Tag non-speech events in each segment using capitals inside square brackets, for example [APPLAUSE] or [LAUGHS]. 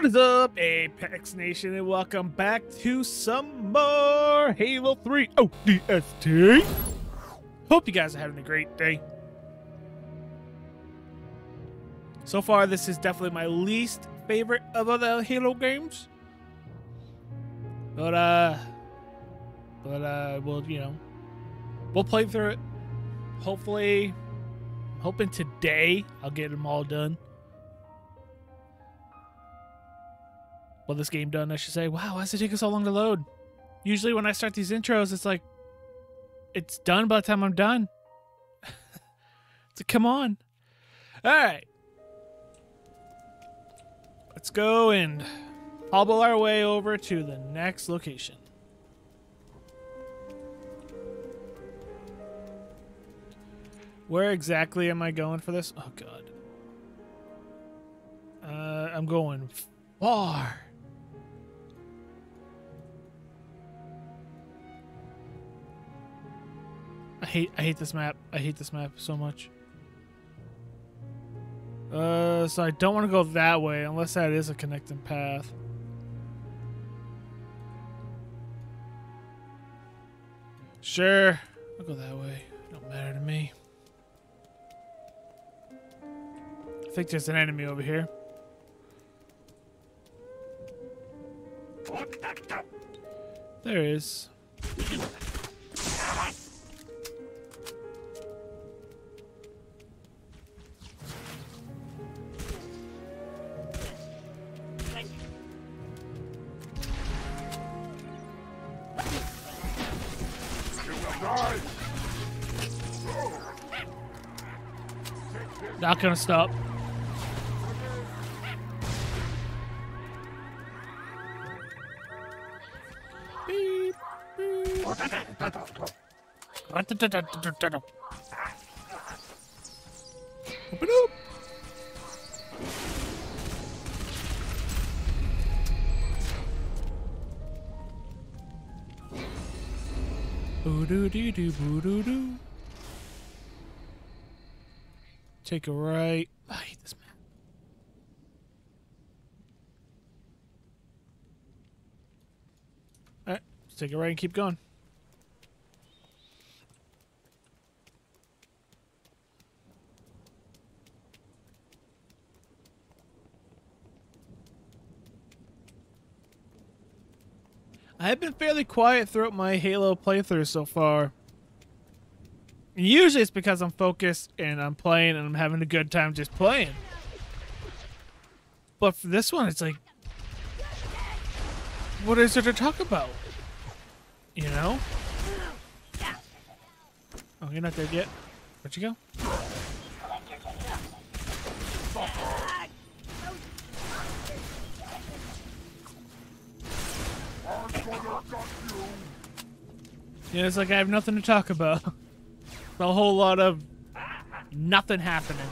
What is up, Apex Nation, and welcome back to some more Halo 3 ODST. Hope you guys are having a great day. So far, this is definitely my least favorite of the Halo games. But, uh, but, uh, we'll, you know, we'll play through it. Hopefully, hoping today I'll get them all done. Well, this game done, I should say. Wow, why does it take us so long to load? Usually when I start these intros, it's like, it's done by the time I'm done. [LAUGHS] so come on. All right. Let's go and hobble our way over to the next location. Where exactly am I going for this? Oh, God. Uh, I'm going far. I hate I hate this map. I hate this map so much. Uh, so I don't want to go that way unless that is a connecting path. Sure, I'll go that way. Don't matter to me. I think there's an enemy over here. There is. Not gonna stop. Beep, beep. Open up. Boo doo doo doo boo doo doo. Take a right. I hate this map. Alright, let's take a right and keep going. I have been fairly quiet throughout my Halo playthrough so far. Usually it's because I'm focused and I'm playing and I'm having a good time just playing. But for this one, it's like, what is there to talk about? You know? Oh, you're not dead yet. Where'd you go? Yeah, it's like I have nothing to talk about. [LAUGHS] a whole lot of nothing happening.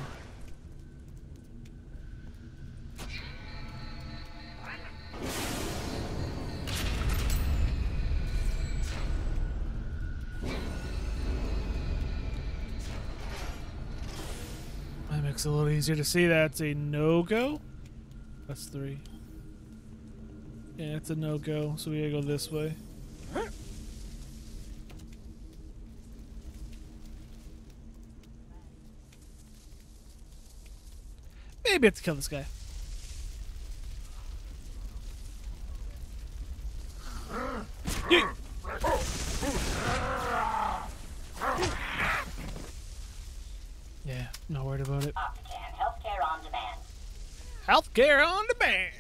That makes it a little easier to see that's a no-go. That's three. Yeah, it's a no-go, so we gotta go this way. Maybe I have to kill this guy. Yeah, not worried about it. Healthcare on demand. Healthcare on demand.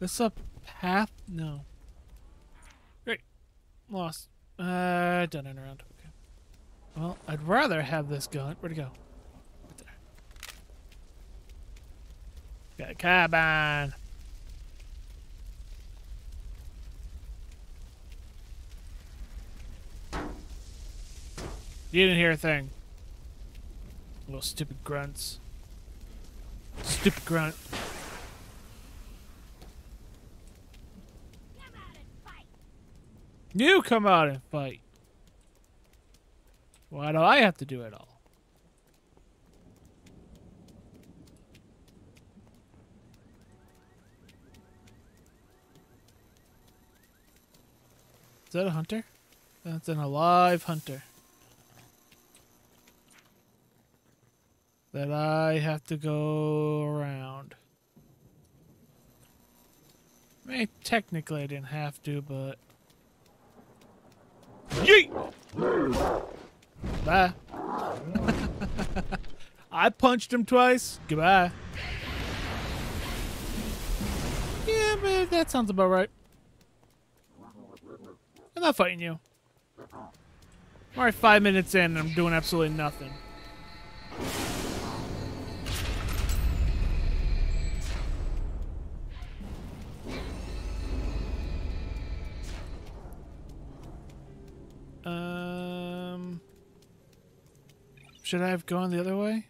This up path? No. Great. Lost. Uh, done and around. Well, I'd rather have this gun. Where'd it go? Right there. Got a carbine. You didn't hear a thing. Little stupid grunts. Stupid grunt. You come out and fight. Why do I have to do it all? Is that a hunter? That's an alive hunter. That I have to go around. I mean, technically I didn't have to, but... Yeet! Bye. [LAUGHS] I punched him twice. Goodbye. Yeah, but that sounds about right. I'm not fighting you. Alright, five minutes in and I'm doing absolutely nothing. Should I have gone the other way?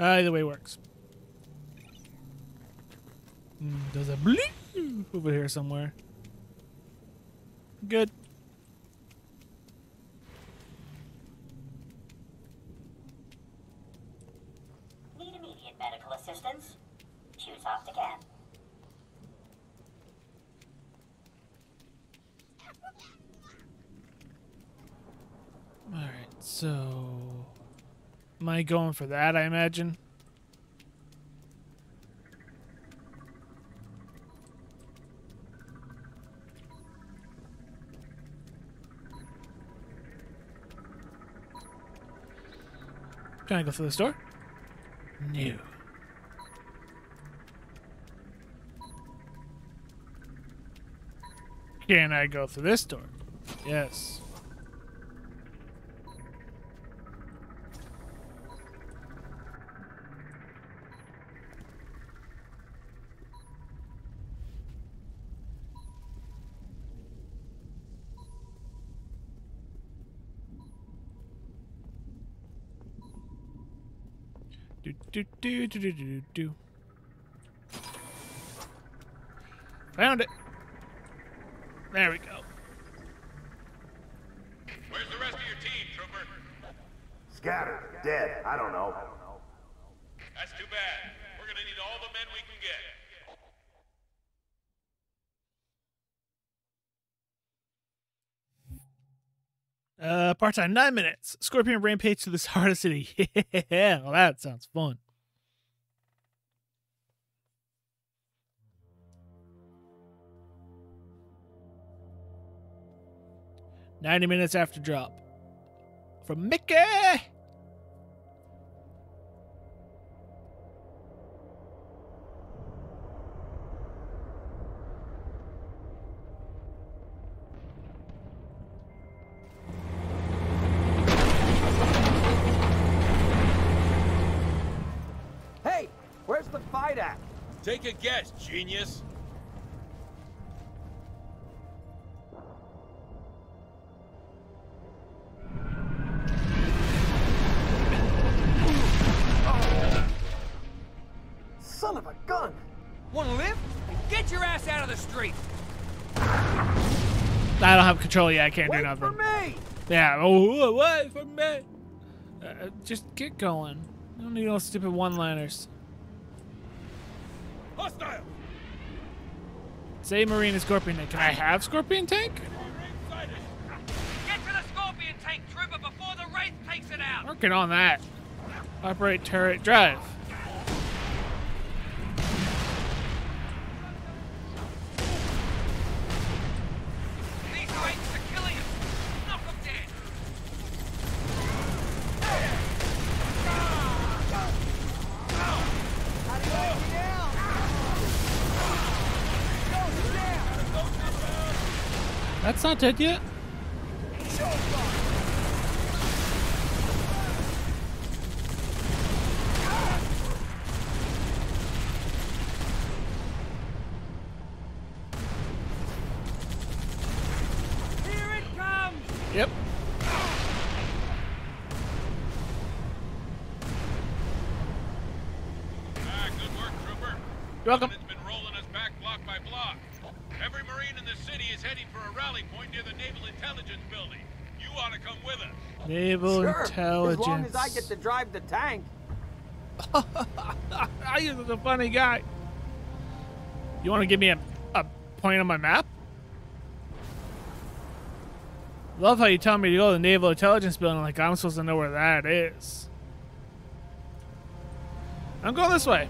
Uh, either way works. Mm, There's a bleep over here somewhere. Good. Need immediate medical assistance? Choose Optican. Alright, so. I going for that, I imagine? Can I go through this door? No. Can I go through this door? Yes. Do do do do do do do. Found it. There we go. Where's the rest of your team, Trooper? Scattered, dead, I don't know. That's too bad. We're gonna need all the men we can get. Uh, part time, nine minutes. Scorpion rampage to the [LAUGHS] of city. Yeah, well, that sounds fun. Ninety minutes after drop. From Mickey. Take a guess, genius. Son of a gun! Want to live? Get your ass out of the street! I don't have control yet. I can't do Wait nothing. for me! Yeah. Oh, wait for me. Uh, just get going. I don't need no stupid one-liners. Hostile! Say Marine and Scorpion Tank. Can I have Scorpion Tank? Get to the Scorpion tank, Trooper, before the Wraith takes it out! Working on that. Operate turret drive. These Wraiths are killing us! Knock them dead! That's not dead yet. Here it comes! Yep. Ah, good work, Trooper. You're welcome. It's been rolling us back block by block. Every Marine in the city is heading for a rally point near the Naval Intelligence Building. You ought to come with us. Naval Sure, intelligence. as long as I get to drive the tank. [LAUGHS] I is a funny guy. You want to give me a, a point on my map? Love how you tell me to go to the Naval Intelligence Building like I'm supposed to know where that is. I'm going this way.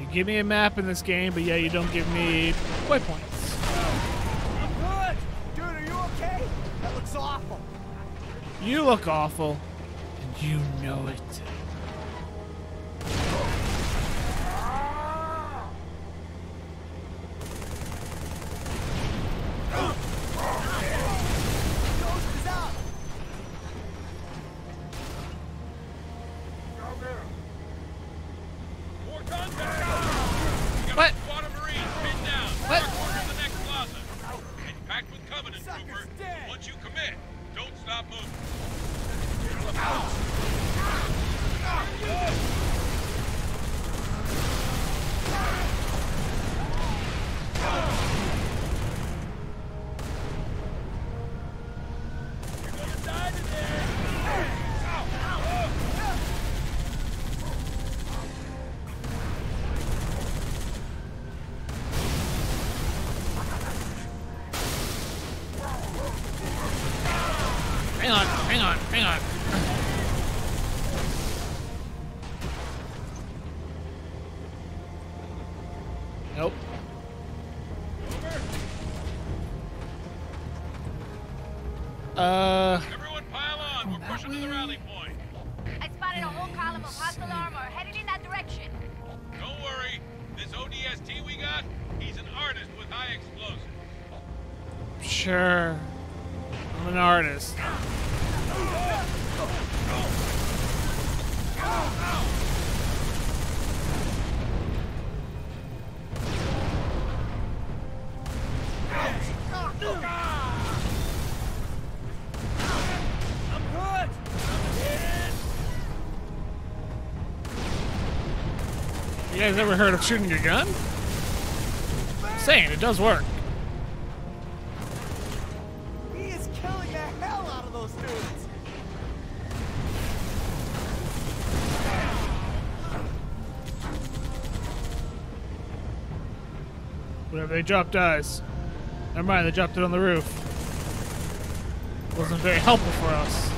You give me a map in this game, but yeah, you don't give me waypoints. You look awful, and you know it. Guys ever heard of shooting your gun? Saying it does work. He is killing the hell out of those dudes! Whatever they dropped dies. Never mind, they dropped it on the roof. Wasn't very helpful for us.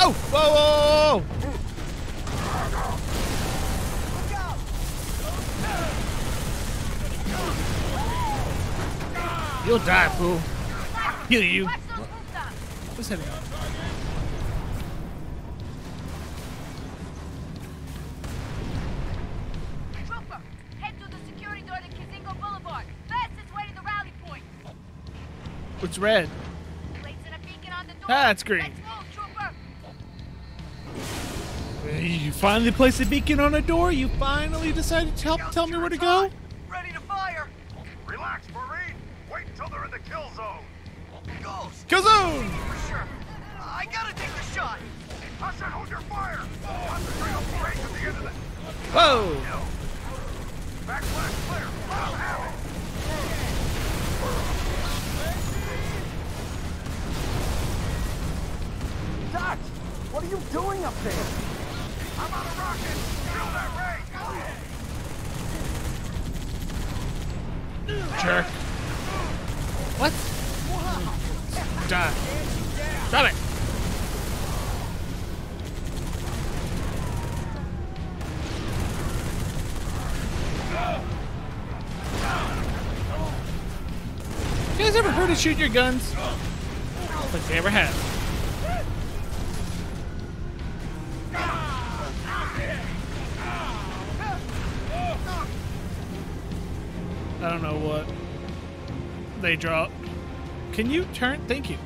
Oh! Whoa! whoa, whoa, whoa. Look out! You'll die, fool. Heal you. Watch those rooftops. What's hitting up? Trooper, head to the security door to Kizingo Boulevard. Fastest way to the rally point. What's red? Placing a beacon on the door. Ah, it's green. Let's move, You finally placed a beacon on a door? You finally decided to help tell me where to go? Ready to fire! Relax, Marine. Wait until they're kill zone. Ghost! Kazoon! For sure. I gotta take the shot! I said hold your fire. Concentrate on the range at the end of the Whoa! backflash clear. I'll have it. Doc! What are you doing up there? I'm on a rocket. Kill that range. Jerk. What? Die. Stop it! You guys ever heard of shoot your guns? Like they ever have. They drop. Can you turn? Thank you.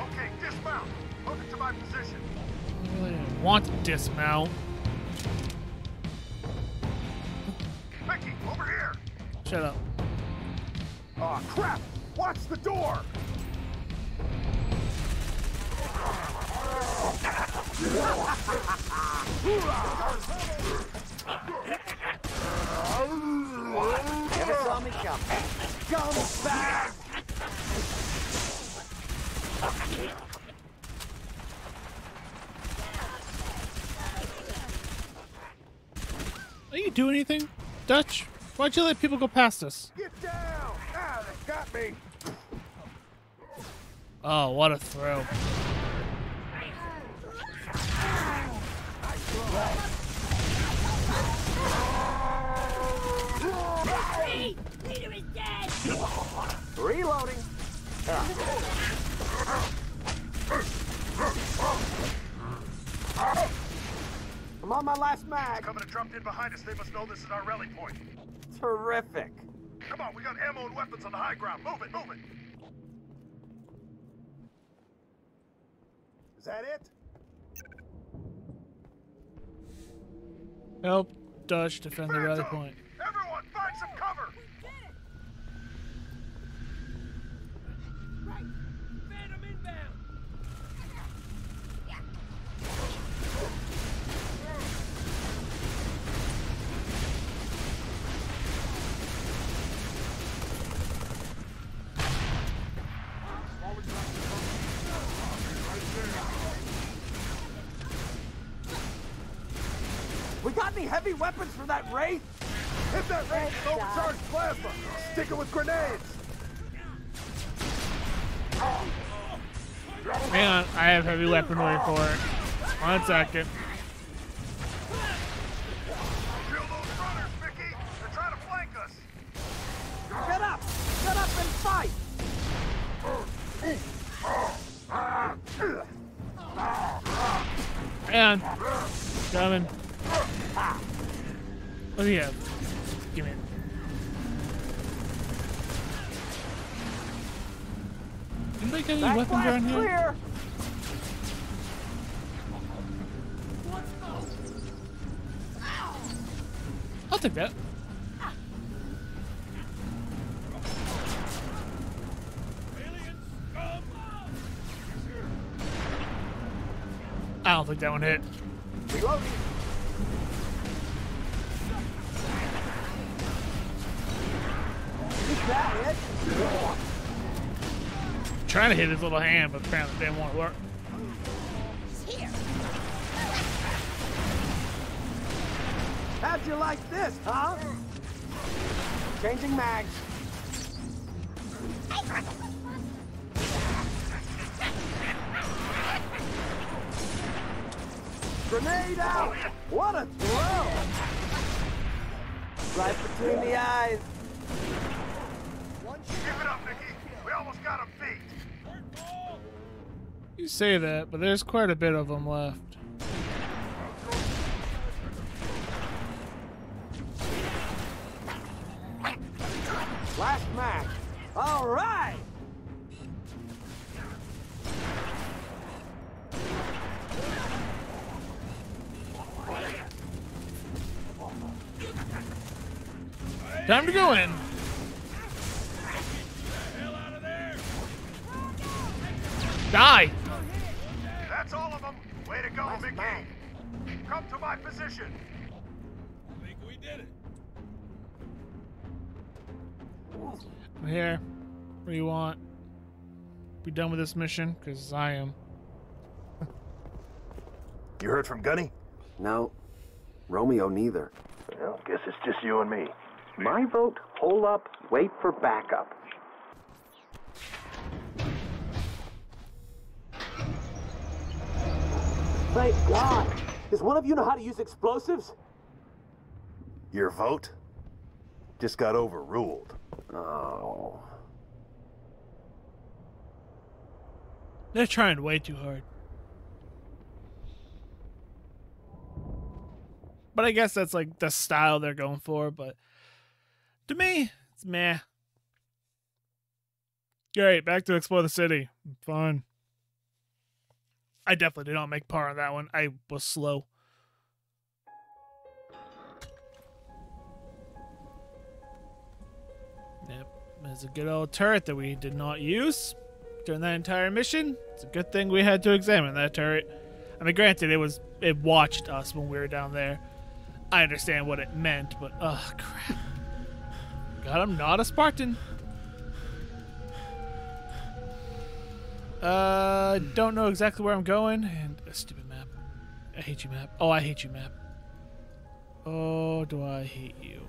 Okay, dismount. Move it to my position. I really don't want to dismount. Mickey, over here. Shut up. Oh crap! Watch the door. [LAUGHS] Never saw me coming. Come back! Are you doing anything, Dutch? Why'd you let people go past us? Get down! Ah, they got me! Oh, what a throw. Reloading. I'm on my last mag. Coming and dropped in behind us. They must know this is our rally point. Terrific. Come on, we got ammo and weapons on the high ground. Move it, move it! Is that it? Help Dutch defend the rally point. Everyone, find some cover! Phantom inbound! We got any heavy weapons for that wraith? Hit that Wraith with overcharged plasma! Stick it with grenades! Hang on, I have heavy weaponry for it. One second. Kill those runners, Mickey! They're trying to flank us! Get up! Get up and fight! Hang on. Coming. Oh, you have? Give me it. Anybody got any Back weapons around here? clear! I'll take that. I don't think that one hit. Reloading. Trying to hit his little hand, but apparently it didn't want to work. How'd you like this, huh? Changing mags. Grenade out! What a throw! Right between the eyes. Keep it up, Mickey! We almost got him beat! You say that, but there's quite a bit of them left. Last match. All right! Time to go in. Position! I think we did it. I'm here. What do you want? Be done with this mission? Because I am. [LAUGHS] You heard from Gunny? No, Romeo neither. Well, guess it's just you and me. My vote, hold up, wait for backup. Thank God. Does one of you know how to use explosives? Your vote? Just got overruled. Oh. They're trying way too hard. But I guess that's like the style they're going for. But to me, it's meh. Great, back to explore the city. Fun. I definitely did not make par on that one. I was slow. Yep, there's a good old turret that we did not use during that entire mission. It's a good thing we had to examine that turret. I mean, granted, it was it watched us when we were down there. I understand what it meant, but oh crap! God, I'm not a Spartan. Uh, don't know exactly where I'm going, and a stupid map. I hate you, map. Oh, I hate you, map. Oh, do I hate you.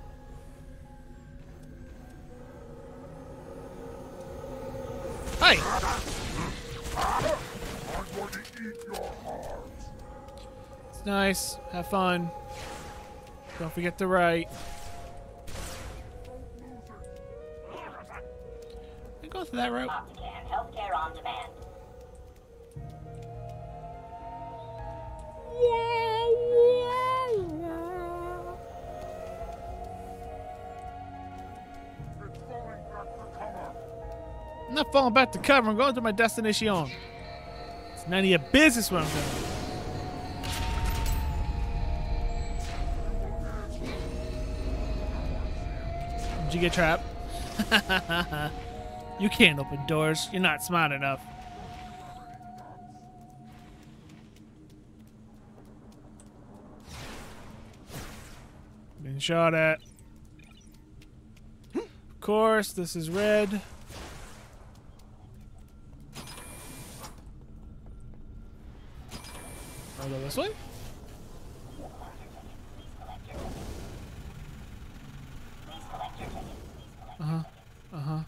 Hi! It's nice. Have fun. Don't forget to write. I go through that route. Healthcare on demand. I'm not falling back to cover. I'm going to my destination. It's none of your business where I'm going. Did you get trapped? [LAUGHS] you can't open doors. You're not smart enough. Been shot at. Of course, this is red. I'll go this way. Uh huh. Uh huh.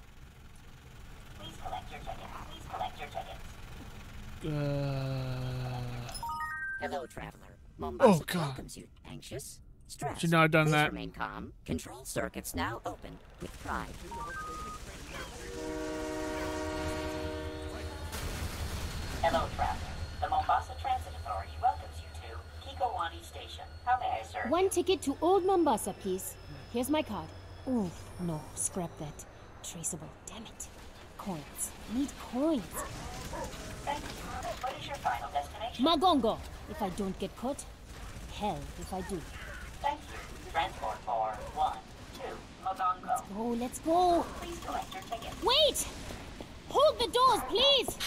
Please collect your ticket. Please collect your tickets. Uh, Hello, traveler. Mombasa Oh, God. welcomes you. Anxious? Stressed? Should not have done Please that. remain calm. Control circuits now open. With pride. Hello, traveler. The Mombasa Transit Authority welcomes you to Kikowani Station. How may I serve One ticket to Old Mombasa, please. Here's my card. Oof, no, scrap that. Traceable, damn it. Coins. Need coins. Thank you. What is your final destination? Magongo, if I don't get caught. Hell, if I do. Thank you. Transport for one, two, Magongo. Oh, let's go. Please collect your ticket. Wait! Hold the doors, please!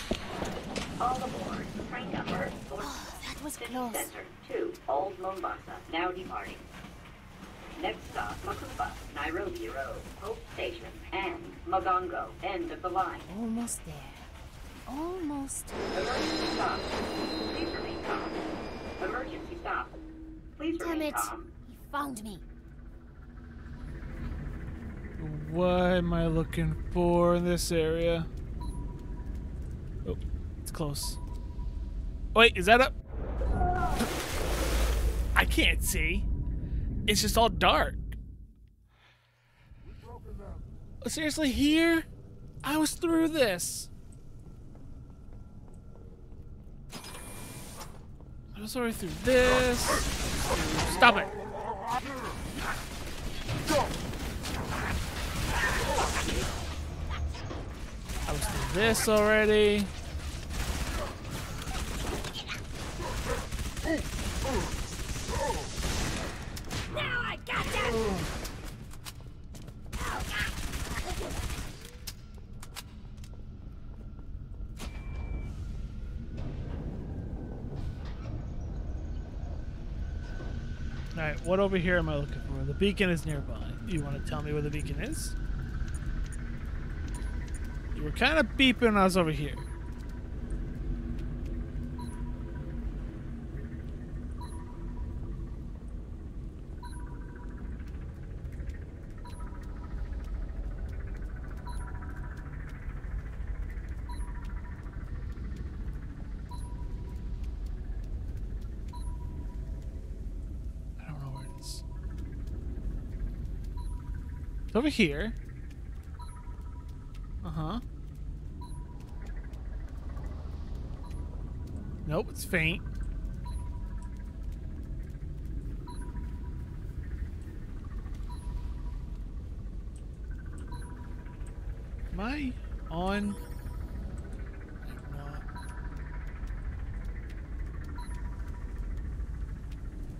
All aboard. Train number four. That was City close. Center to Old Mombasa, now departing. Next stop, Makupa, Nairobi Road, Hope Station, and Magongo, end of the line. Almost there. Almost. Emergency stop. Please remain calm. Emergency stop. Please Damn remain it. calm. Found me. what am I looking for in this area? Oh, it's close. Wait, is that up? I can't see. It's just all dark. Seriously, here? I was through this. I was already through this. Stop it. I was through this already. Alright, what over here am I looking for? The beacon is nearby. You want to tell me where the beacon is? You were kind of beeping was over here. I don't know where it is. It's over here. Uh huh. Nope, it's faint. Am I on?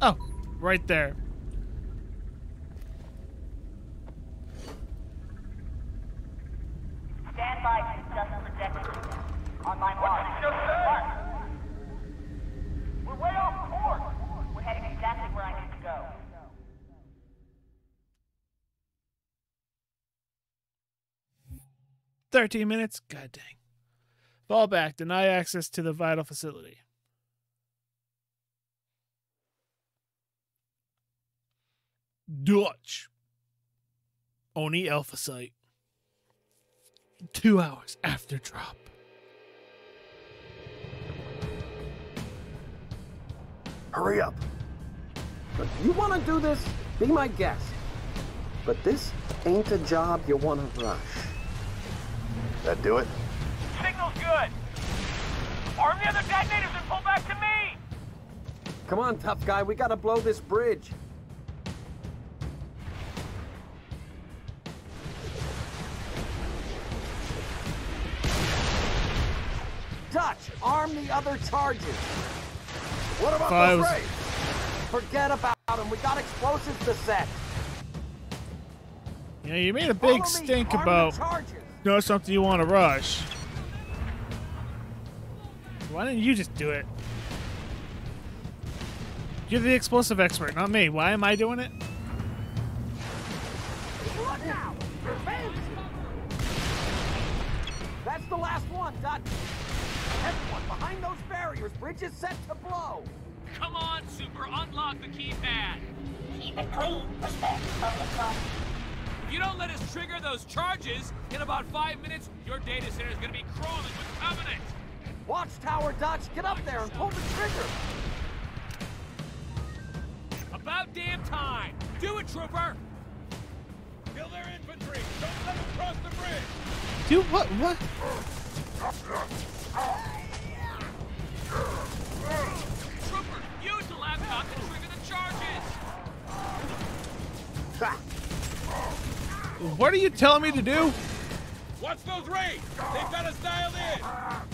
Oh, right there. 13 minutes? God dang. Fall back. Deny access to the vital facility. Dutch. Oni Alpha Site. Two hours after drop. Hurry up. If you want to do this, be my guest. But this ain't a job you want to rush. That do it? Signal's good. Arm the other detonators and pull back to me. Come on, tough guy. We gotta blow this bridge. Dutch, arm the other charges. What about Five. those Wraiths? Forget about them. We got explosives to set. You know, you made a big Follow me. stink Arm about the charges. know something you want to rush. Why didn't you just do it? You're the explosive expert, not me. Why am I doing it? Look out! That's the last one, Dutch. Everyone behind those barriers. Bridge is set to blow. Come on, Super, unlock the keypad. Keep it clean. Respect public property. If you don't let us trigger those charges, in about five minutes, your data center is gonna be crawling with Covenant. Watchtower Dutch, get up there and pull the trigger. About damn time. Do it, Trooper. Kill their infantry! Don't let them cross the bridge! Dude, what? What? What are you telling me to do? Watch those Wraiths! They've got us dialed in!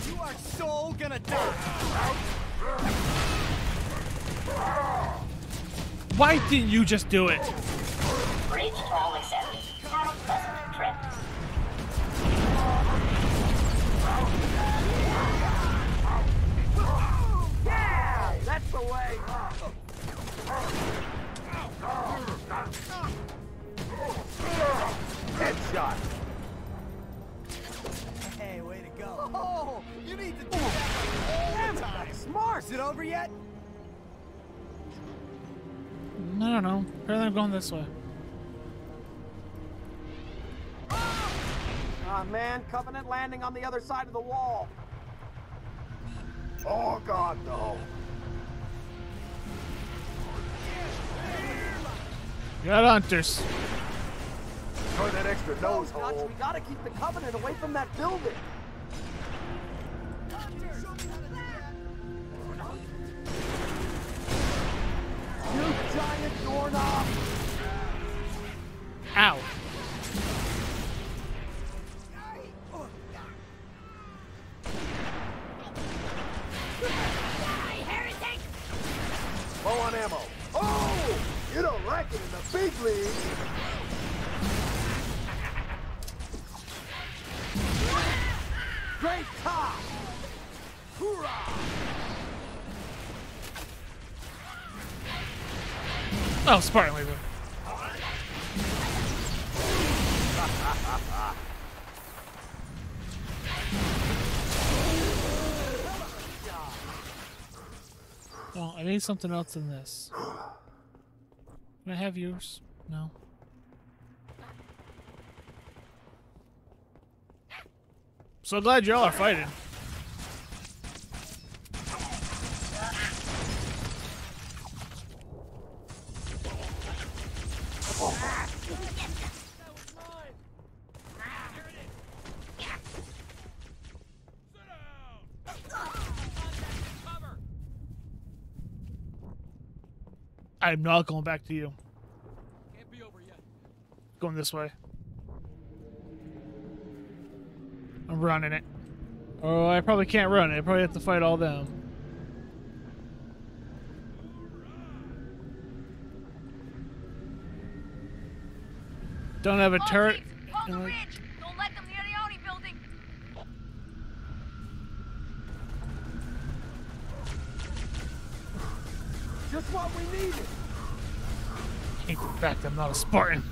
You are so gonna die. Why didn't you just do it? Bridge toll accepted. Have a pleasant trip. Yeah, that's the way. Headshot. Hey, way to go. Oh, you need to do that all the time. Smart. Is it over yet? I don't know. Apparently I'm going this way. Ah, man, Covenant landing on the other side of the wall. Oh, God, no. Got hunters. Try that extra nose hole. we gotta keep the Covenant away from that building. Oh, Spartan Laser. Oh, I need something else than this. Can I have yours? No. So glad y'all are fighting. I'm not going back to you. Can't be over yet. Going this way. I'm running it. Oh, I probably can't run it. I probably have to fight all them. Don't have a turret. What we needed! Hate the fact I'm not a Spartan.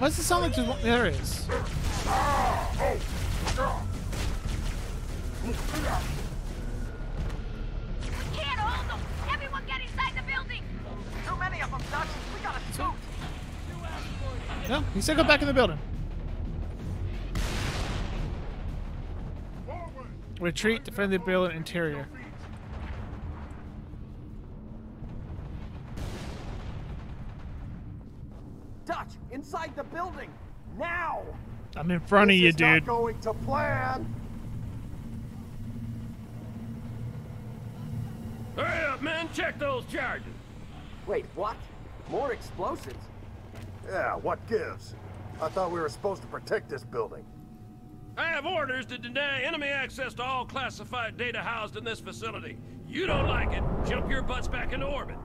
Why does it sound like there's one? There is. Can't hold them! Everyone get inside the building! Too many of them, Dutch. We gotta scoot. No, he said go back in the building. Retreat, defend the building interior. In front of you, is not dude. going to plan! Hurry up, man. Check those charges. Wait, what? More explosives? Yeah, what gives? I thought we were supposed to protect this building. I have orders to deny enemy access to all classified data housed in this facility. You don't like it, jump your butts back into orbit.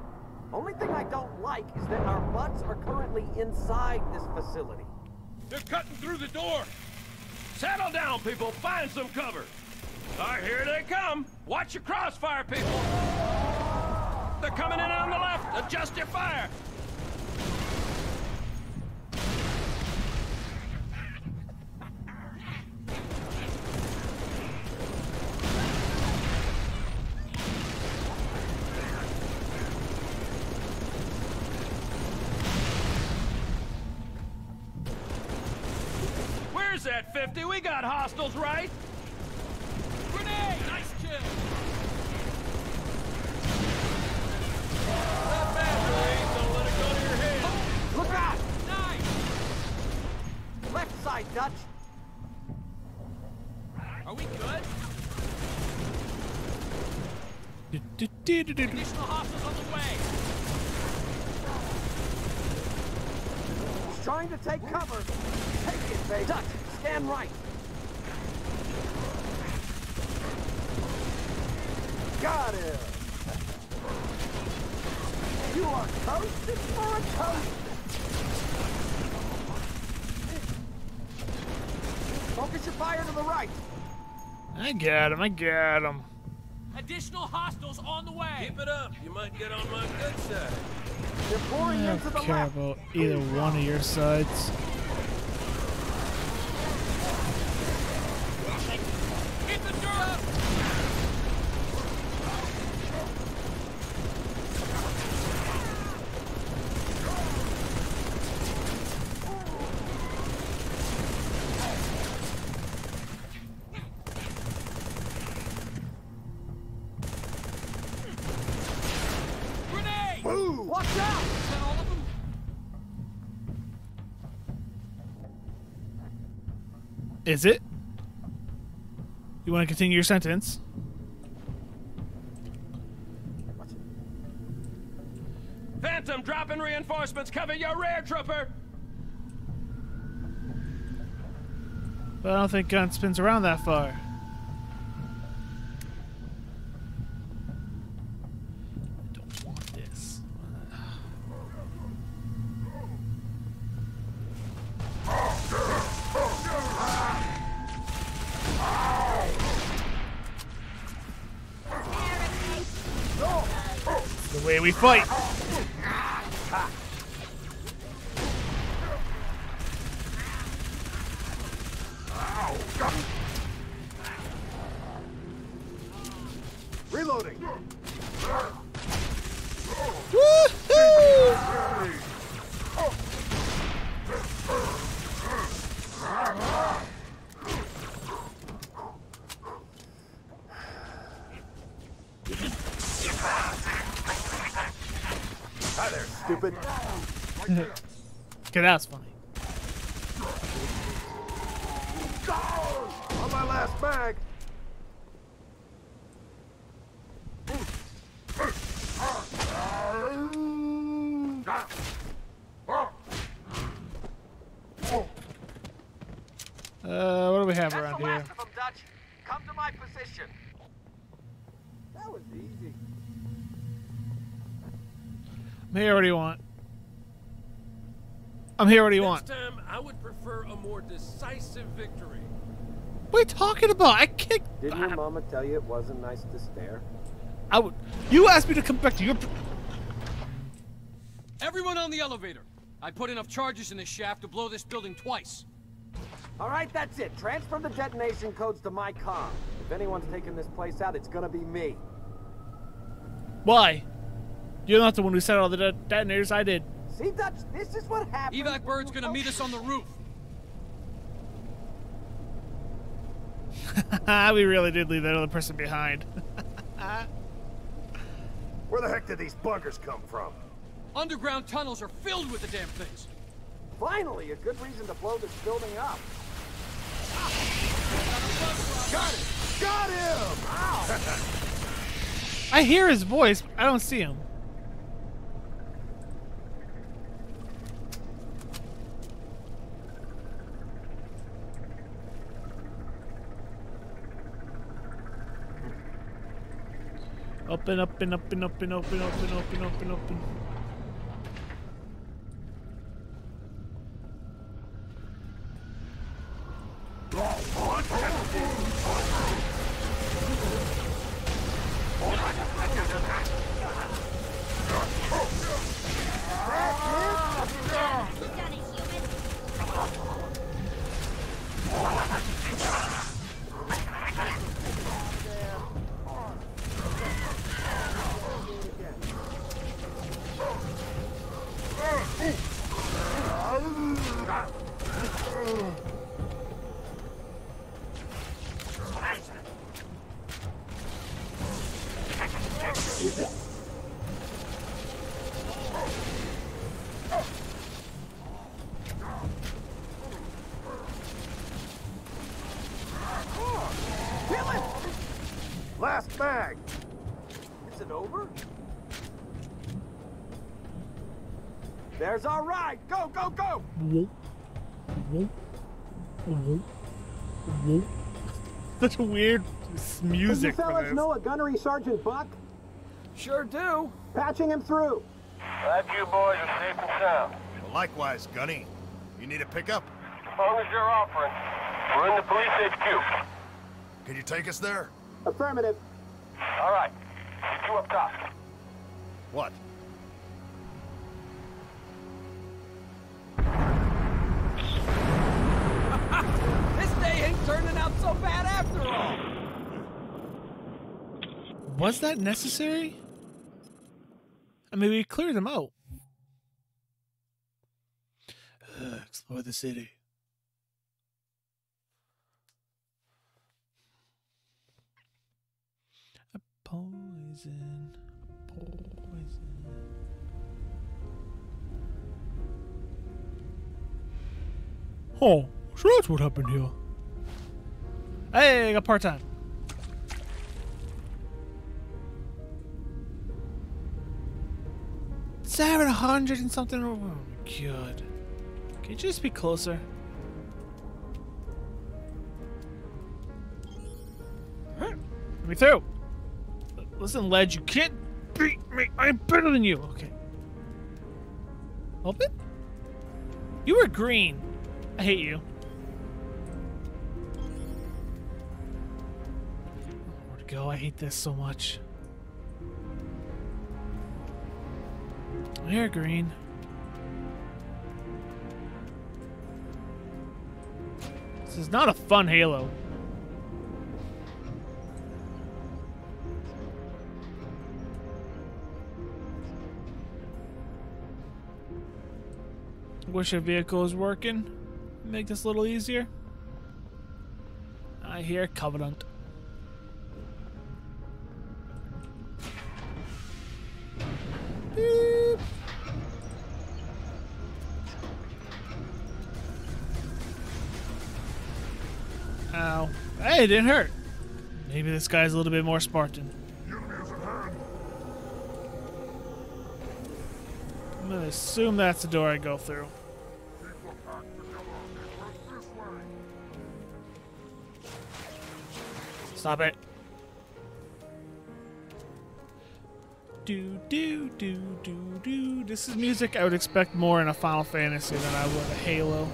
Only thing I don't like is that our butts are currently inside this facility. They're cutting through the door. Settle down, people. Find some cover. All right, here they come. Watch your crossfire, people. They're coming in on the left. Adjust your fire. That 50? We got hostiles, right? Grenade! Nice kill! Don't let it go to your head. Look out! Nice! Left side, Dutch! Are we good? Additional hostiles on the way! He's trying to take cover. Take it, babe. Dutch, stand right. Got him! You are toasted for a toast. Focus your fire to the right. I got him. I got him. Additional hostiles on the way! Keep it up. You might get on my good side. They're pouring I into the don't care left. about either one of your sides. Keep the dirt up! Grenade! Move! Watch out! Is that all of them? Is it? You want to continue your sentence? Phantom, dropping reinforcements. Cover your rear, trooper. But I don't think gun spins around that far. I don't want this. It's the way we fight. Reloading! Woohoo! Hi there, stupid. Okay, that's I'm here. What do you want? Time, I would prefer a more decisive victory. What are you talking about? I kicked. Didn't your mama tell you it wasn't nice to stare? I would. You asked me to come back to your. Everyone on the elevator! I put enough charges in this shaft to blow this building twice. All right, that's it. Transfer the detonation codes to my com. If anyone's taking this place out, it's gonna be me. Why? You're not the one who set all the de- detonators. I did. See, Dutch, this is what happens. Evac Bird's gonna meet us on the roof. [LAUGHS] we really did leave that other person behind. [LAUGHS] Where the heck did these buggers come from? Underground tunnels are filled with the damn things. Finally, a good reason to blow this building up. Got it! Got him! Ow! [LAUGHS] I hear his voice. I don't see him. Open, open, open, open, open, open, open, open, open. Kill him! Last mag! Is it over? There's our ride! Go, go, go! Mm-hmm. Such a weird s- music Does you for fellas know a gunnery Sergeant Buck? Sure do. Patching him through. Glad you boys are safe and sound. Well, likewise, Gunny. You need a pickup? As long as you're offering. We're in the police HQ. Can you take us there? Affirmative. All right. Meet you up top. What? Turning out so bad after all. Was that necessary? I mean, we cleared them out. Ugh, explore the city. A poison. Poison. Oh, so that's what happened here. Hey, I got part time. Seven hundred and something. Oh my god! Can you just be closer? Let me through. Listen, Ledge, you can't beat me. I'm better than you. Okay. Open. You were green. I hate you. Go? I hate this so much. Here, green. This is not a fun Halo. Wish a vehicle was working. Make this a little easier. I hear Covenant. It didn't hurt. Maybe this guy's a little bit more Spartan. I'm gonna assume that's the door I go through. Stop it. Do do do do do. This is music I would expect more in a Final Fantasy than I would a Halo.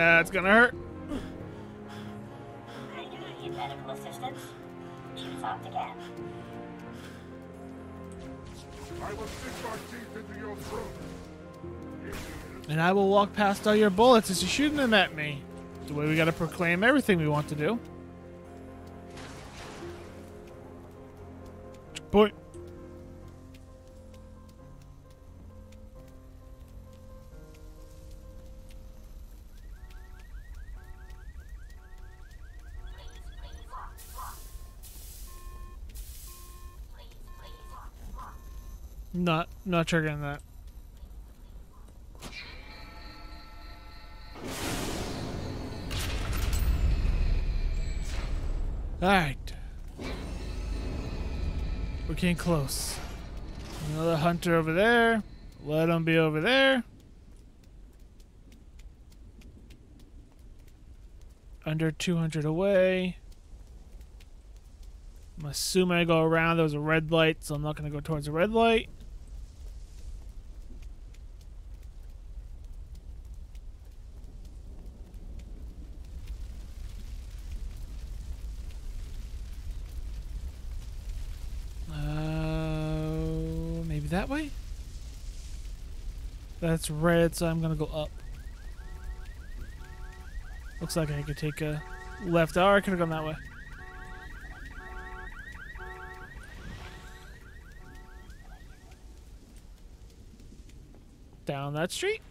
That's gonna hurt. I do need medical assistance. again. I will stick my teeth into your throat. And I will walk past all your bullets as you're shooting them at me. The way we gotta proclaim everything we want to do. Boy. Not triggering that. Alright. We're getting close. Another hunter over there. Let him be over there. Under 200 away. I'm assuming I go around. There was a red light, so I'm not going to go towards the red light. Uh, maybe that way? That's red, so I'm gonna go up. Looks like I could take a left. Or I could have gone that way. Down that street?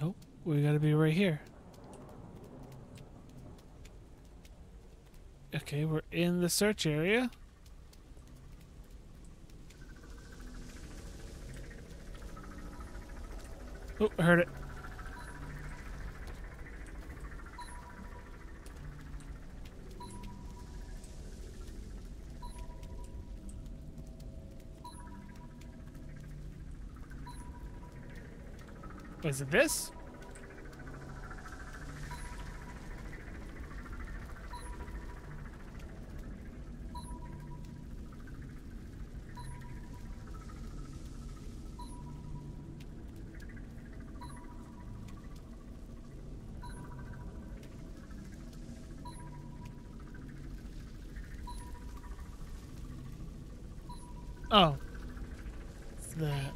Nope. We gotta be right here. Okay, we're in the search area. Oh, I heard it. Is it this? Oh. It's that.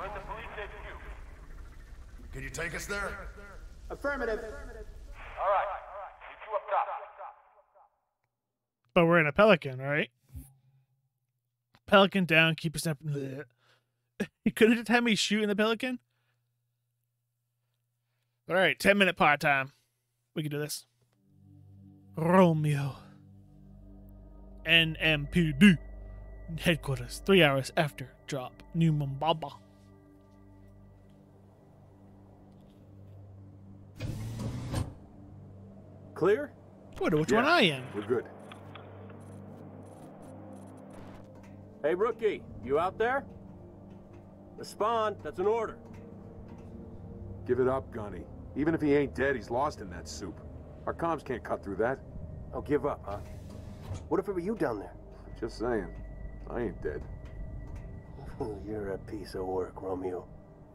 The police HQ. Can you take us there? Affirmative. All right. You two up top. But we're in a pelican, right? Pelican down, keep us [LAUGHS] up. You couldn't just have me shooting the pelican? All right, 10 minute part time. We can do this. Romeo. NMPD. Headquarters, three hours after drop. New Mombasa. Clear? Wonder which one I am. We're good. Hey, rookie, you out there? Respond. That's an order. Give it up, Gunny. Even if he ain't dead, he's lost in that soup. Our comms can't cut through that. I'll give up, huh? What if it were you down there? Just saying. I ain't dead. [LAUGHS] You're a piece of work, Romeo.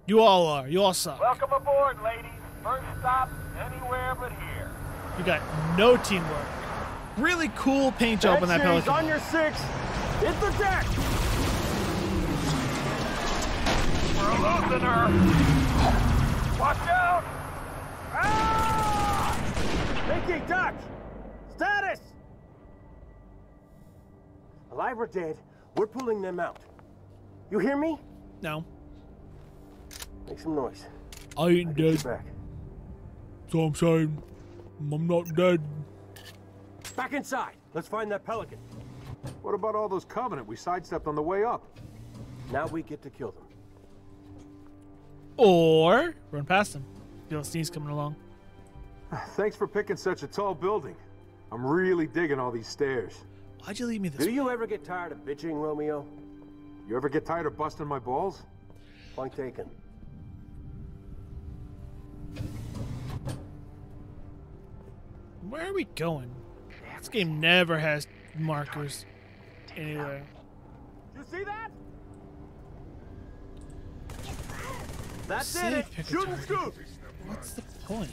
You all are. You all suck. Welcome aboard, ladies. First stop anywhere but here. You got no teamwork. Really cool paint job on that Head cheese pelican. on your six. Hit the deck. We're a losing her. Watch out! Ah! Mickey, duck. Status. Alive or dead, we're pulling them out. You hear me? No. Make some noise. I ain't you dead. back. So I'm saying I'm not dead. Back inside. Let's find that pelican. What about all those Covenant we sidestepped on the way up? Now we get to kill them. Or run past them. Philistine's coming along. [SIGHS] Thanks for picking such a tall building. I'm really digging all these stairs. Why'd you leave me this Do way? you ever get tired of bitching, Romeo? You ever get tired of busting my balls? Point taken. Where are we going? This game never has markers anywhere. You see that? That's it. Shoot and scoot. What's the point?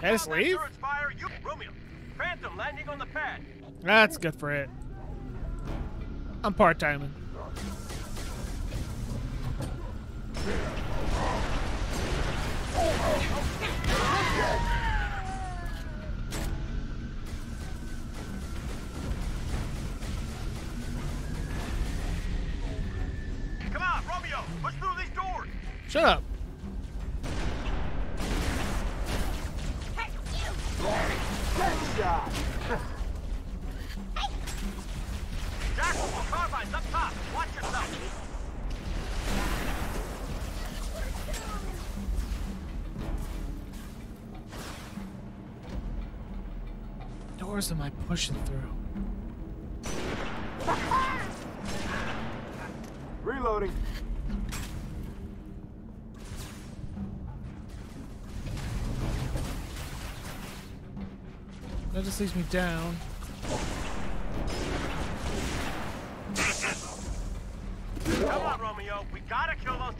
Can I just leave? Fire. You, Romeo. Phantom landing on the pad. That's good for it. I'm part Push through these doors. Shut up. Headshot. Jackal, carbines up top. Watch yourself. Doors am I pushing through? Reloading. That just leaves me down. Come on, Romeo. We gotta kill those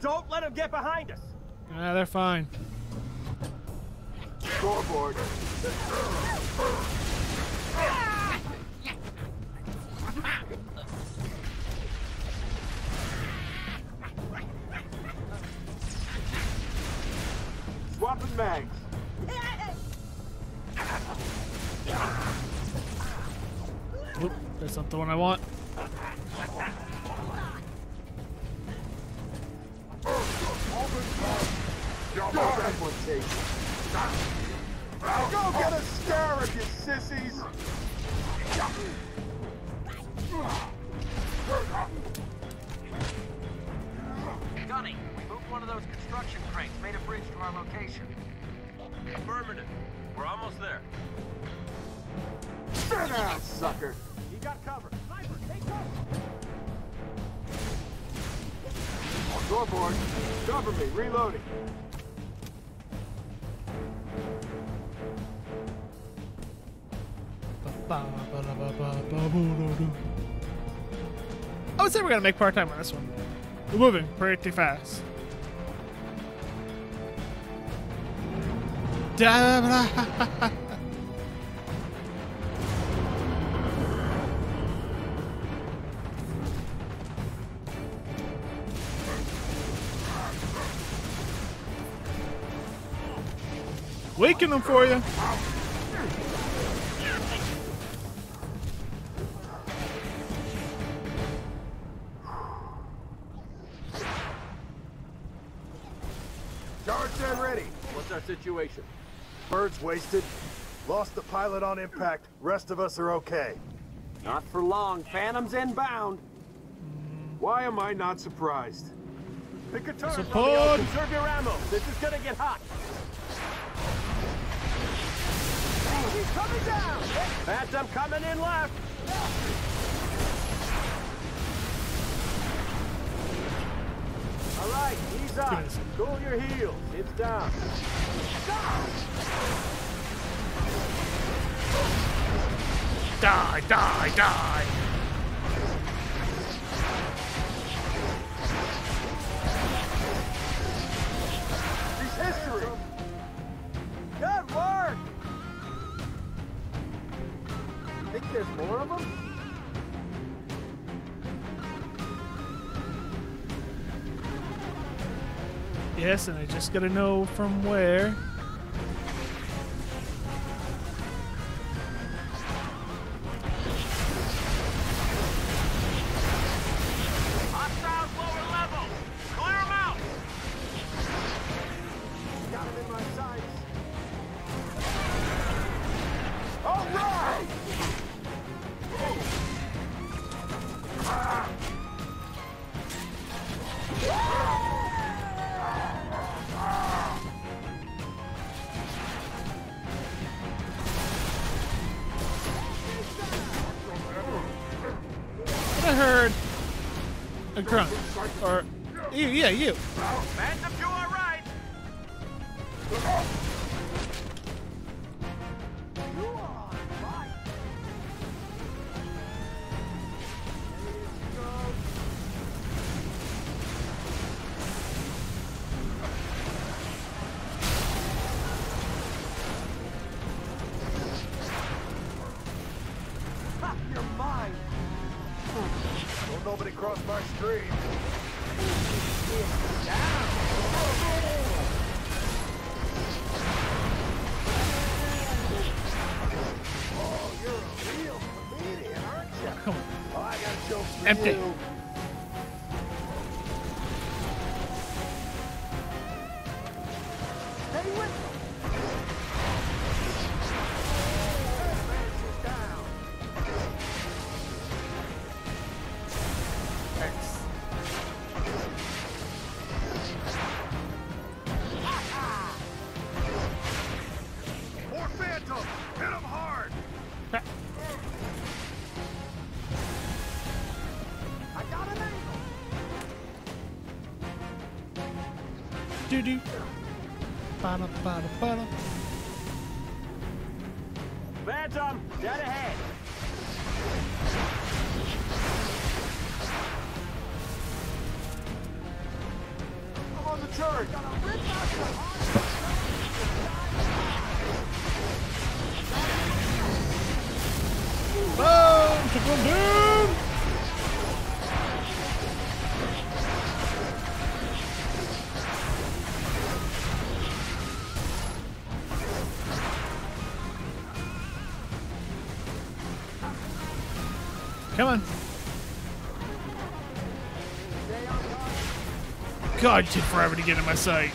Don't let them get behind us! Ah, they're fine. Scoreboard. Swapping mags. Oop, that's not the one I want. Go get a scarab, you sissies! Gunny, we moved one of those construction cranes, made a bridge to our location. Affirmative. We're almost there. Sit down, sucker! You got cover. Sniper, take cover. Scoreboard, cover me, reloading. [LAUGHS] I would say we're gonna make part time on this one. We're moving pretty fast. [LAUGHS] Waking them for you. situation. Bird's wasted. Lost the pilot on impact. Rest of us are okay. Not for long. Phantom's inbound. Why am I not surprised? Pick a turn. Support. Conserve your ammo. This is gonna get hot. He's coming down. Phantom coming in left. All right, ease. Cool your heels. It's down. Die, die, die. He's history. Good work. Think there's more of them? Yes, and I just gotta know from where. Ha, You're. Don't nobody cross my stream. Oh, you're a real comedian, aren't you? Come on. Oh, I got jokes for Empty. you. God, it took forever to get in my sight.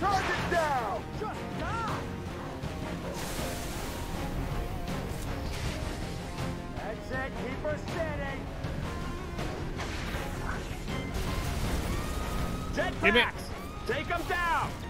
Target down. Just die. That's it. Keep her steady. Give it. Take him down.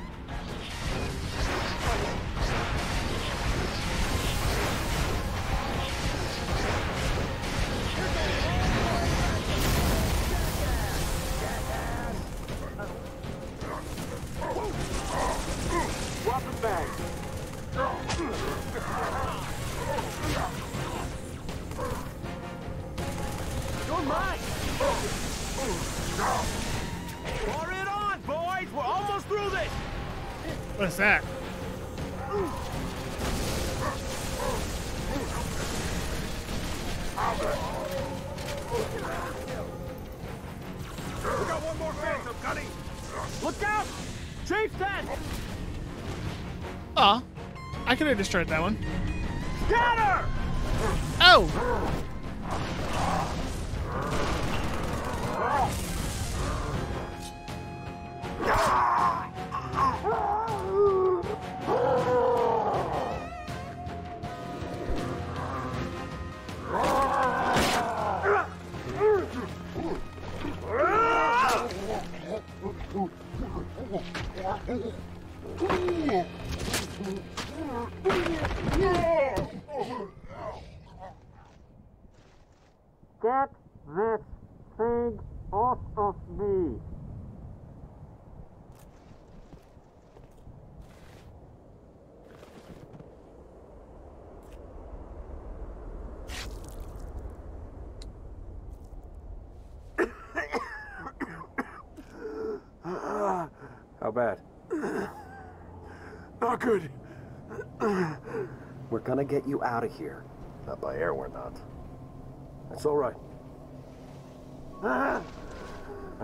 I destroyed that one. Scatter! Oh! Bad? Not good. We're gonna get you out of here. Not by air, we're not. That's all right. I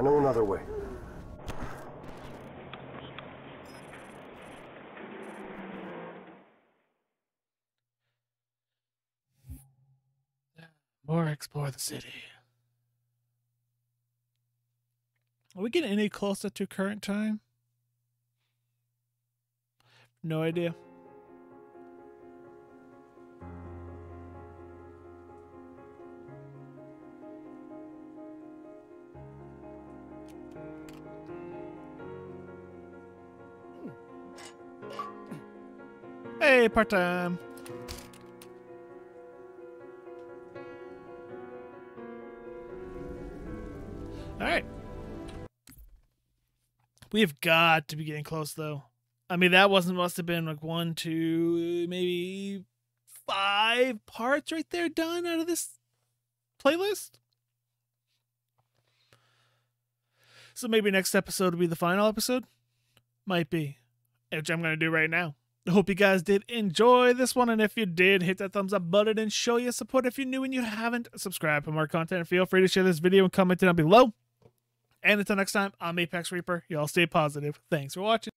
know another way. More explore the city. Are we getting any closer to current time? No idea. Hey, part time. All right. We've got to be getting close, though. I mean, that wasn't must have been like one, two, maybe five parts right there done out of this playlist. So maybe next episode will be the final episode. Might be, which I'm going to do right now. I hope you guys did enjoy this one. And if you did, hit that thumbs up button and show your support. If you're new and you haven't, subscribe for more content. Feel free to share this video and comment down below. And until next time, I'm Apex Reaper. Y'all stay positive. Thanks for watching.